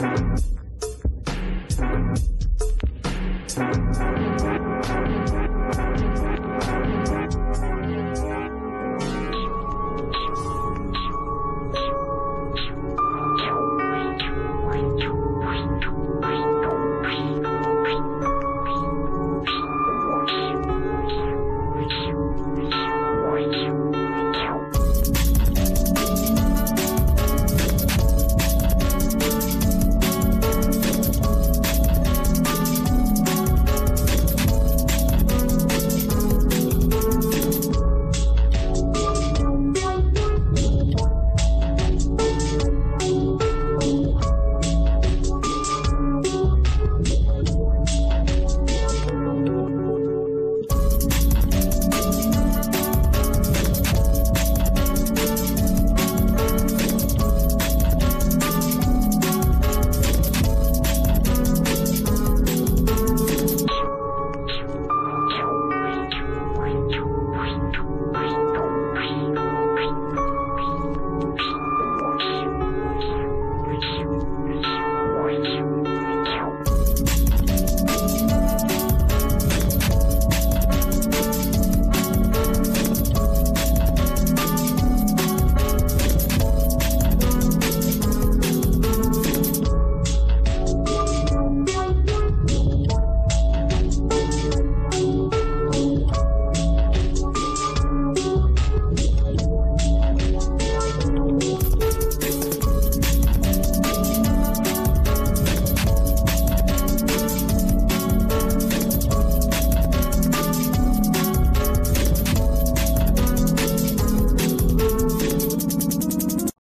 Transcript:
何?